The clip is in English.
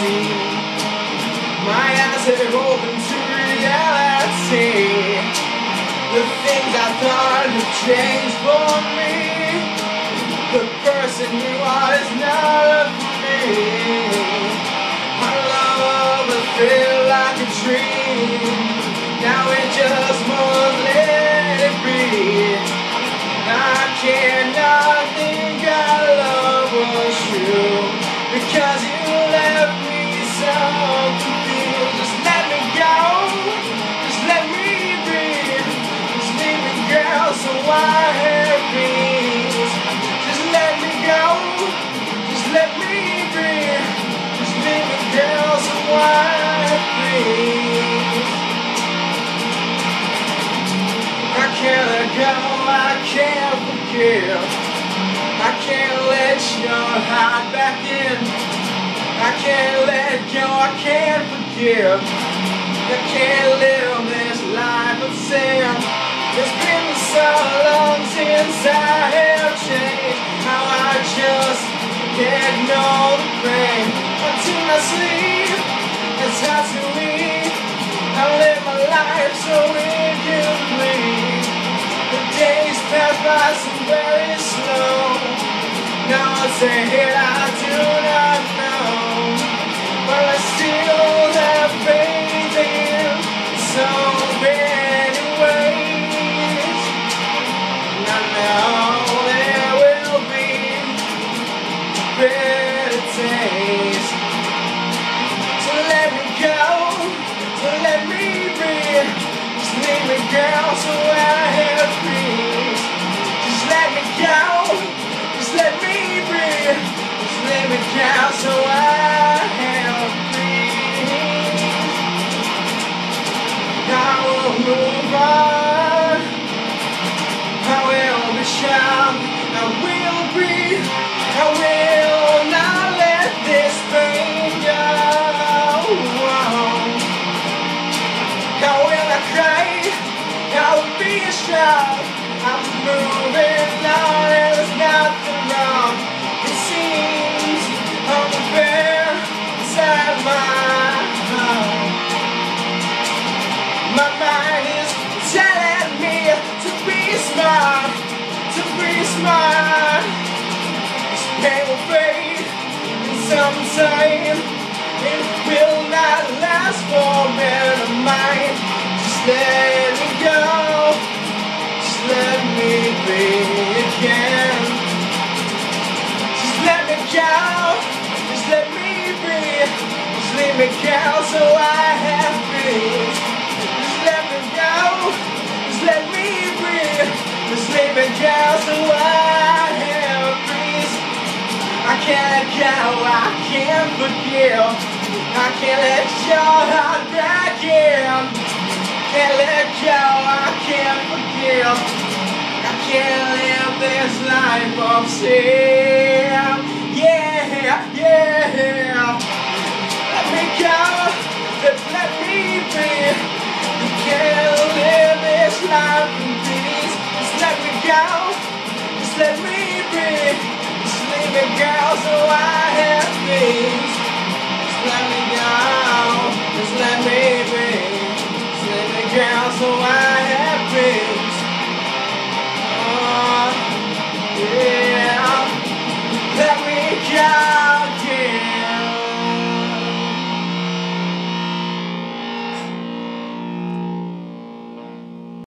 see. My eyes have opened to reality. The things I thought would change for me. The person you are is not of me. I love, I feel like a dream. Can't. I can't let your heart back in. I can't let go, I can't forgive. I can't live this life of sin. It's been so long since I have changed. How I just can't know the pain. Until I sleep, it's hard to eat. I live my life so incomplete. The days pass by so very slow. Now it's a hit I do not know. But I still have faith in so many ways. And I know there will be better days. Strong. I will breathe. I will be. This pain will fade, and sometime it will not last for me to mine. Just let me go, just let me be again. Just let me go, just let me be. Just let me go so I let go, I can't forgive. I can't let your heart back in. Can't let go, I can't forgive. I can't live this life of sin. Let me